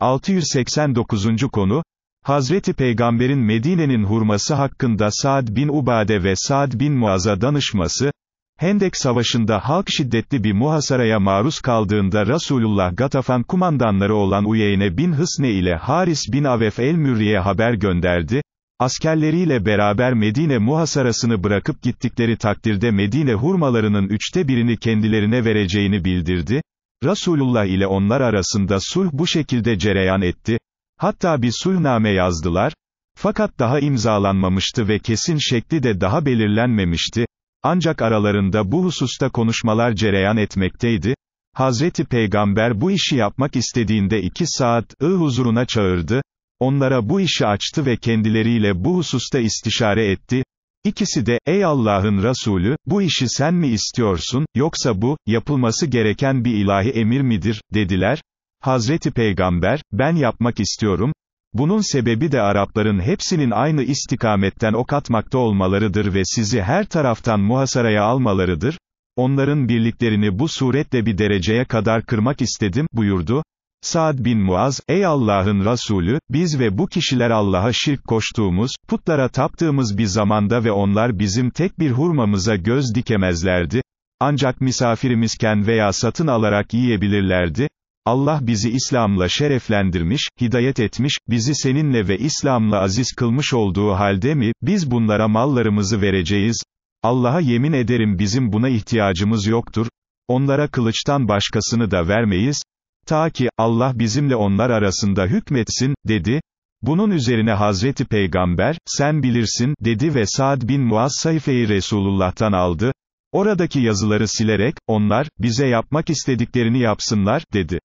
689. konu, Hazreti Peygamber'in Medine'nin hurması hakkında Saad bin Ubade ve Saad bin Muaz'a danışması, Hendek Savaşı'nda halk şiddetli bir muhasaraya maruz kaldığında Resulullah Gatafan kumandanları olan Uyeyne bin Hısne ile Haris bin Avef el-Mürri'ye haber gönderdi, askerleriyle beraber Medine muhasarasını bırakıp gittikleri takdirde Medine hurmalarının üçte birini kendilerine vereceğini bildirdi, Resulullah ile onlar arasında sulh bu şekilde cereyan etti, hatta bir sulhname yazdılar, fakat daha imzalanmamıştı ve kesin şekli de daha belirlenmemişti, ancak aralarında bu hususta konuşmalar cereyan etmekteydi, Hazreti Peygamber bu işi yapmak istediğinde iki saat, ı huzuruna çağırdı, onlara bu işi açtı ve kendileriyle bu hususta istişare etti, İkisi de, ey Allah'ın Resulü, bu işi sen mi istiyorsun, yoksa bu, yapılması gereken bir ilahi emir midir, dediler. Hazreti Peygamber, ben yapmak istiyorum. Bunun sebebi de Arapların hepsinin aynı istikametten ok atmakta olmalarıdır ve sizi her taraftan muhasaraya almalarıdır. Onların birliklerini bu suretle bir dereceye kadar kırmak istedim, buyurdu. Saad bin Muaz, ey Allah'ın Resulü, biz ve bu kişiler Allah'a şirk koştuğumuz, putlara taptığımız bir zamanda ve onlar bizim tek bir hurmamıza göz dikemezlerdi, ancak misafirimizken veya satın alarak yiyebilirlerdi, Allah bizi İslam'la şereflendirmiş, hidayet etmiş, bizi seninle ve İslam'la aziz kılmış olduğu halde mi, biz bunlara mallarımızı vereceğiz? Allah'a yemin ederim bizim buna ihtiyacımız yoktur, onlara kılıçtan başkasını da vermeyiz, Ta ki, Allah bizimle onlar arasında hükmetsin, dedi. Bunun üzerine Hazreti Peygamber, sen bilirsin, dedi ve Saad bin Muaz sayfayı Resulullah'tan aldı. Oradaki yazıları silerek, onlar, bize yapmak istediklerini yapsınlar, dedi.